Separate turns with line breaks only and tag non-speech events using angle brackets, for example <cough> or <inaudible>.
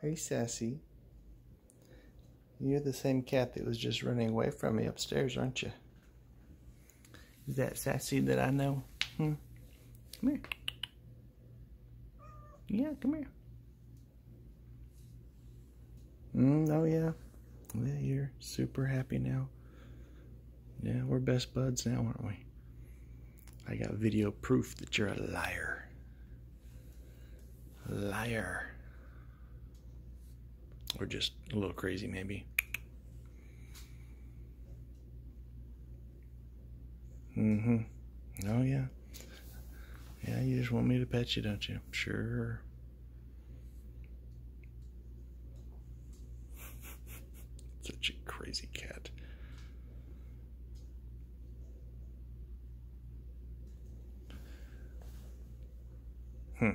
Hey, Sassy. You're the same cat that was just running away from me upstairs, aren't you? Is that Sassy that I know? Hmm? Come here. Yeah, come here. Mm, oh, yeah. Yeah, you're super happy now. Yeah, we're best buds now, aren't we? I got video proof that you're a liar. Liar or just a little crazy maybe. Mm-hmm. Oh yeah. Yeah, you just want me to pet you, don't you? Sure. <laughs> Such a crazy cat. Hmm.